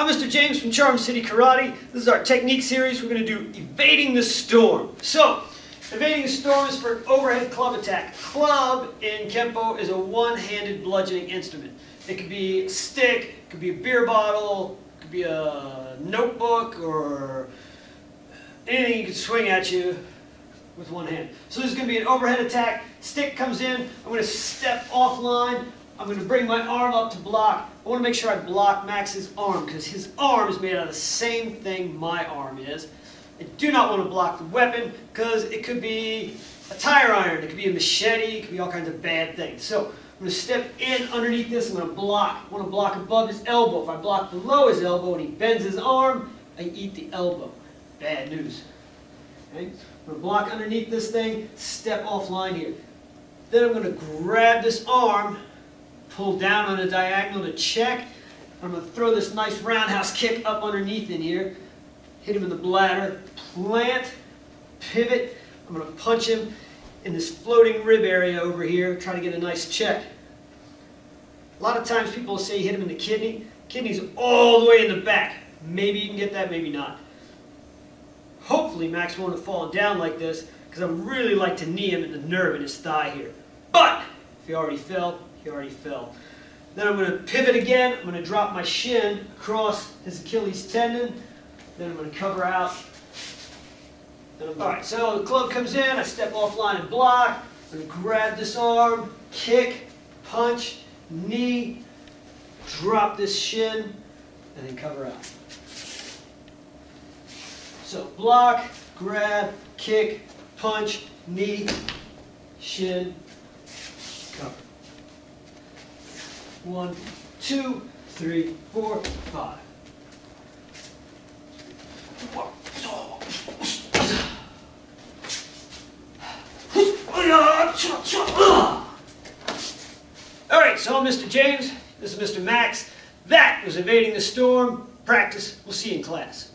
I'm Mr. James from Charm City Karate. This is our technique series. We're going to do evading the storm. So, evading the storm is for an overhead club attack. Club in Kenpo is a one-handed bludgeoning instrument. It could be a stick, it could be a beer bottle, it could be a notebook, or anything you can swing at you with one hand. So this is going to be an overhead attack. Stick comes in. I'm going to step offline. I'm going to bring my arm up to block. I want to make sure I block Max's arm because his arm is made out of the same thing my arm is. I do not want to block the weapon because it could be a tire iron, it could be a machete, it could be all kinds of bad things. So I'm going to step in underneath this. I'm going to block. I want to block above his elbow. If I block below his elbow and he bends his arm, I eat the elbow. Bad news. Okay? I'm going to block underneath this thing, step offline here. Then I'm going to grab this arm pull down on a diagonal to check. I'm going to throw this nice roundhouse kick up underneath in here, hit him in the bladder, plant, pivot. I'm going to punch him in this floating rib area over here, try to get a nice check. A lot of times people say hit him in the kidney. Kidney's all the way in the back. Maybe you can get that, maybe not. Hopefully Max won't have fallen down like this because I would really like to knee him in the nerve in his thigh here. But if he already fell, he already fell. Then I'm going to pivot again. I'm going to drop my shin across his Achilles tendon. Then I'm going to cover out. All right, so the club comes in. I step offline and block. I'm going to grab this arm, kick, punch, knee, drop this shin, and then cover out. So block, grab, kick, punch, knee, shin, cover. One, two, three, four, five. All right, so Mr. James. This is Mr. Max. That was Evading the Storm. Practice. We'll see you in class.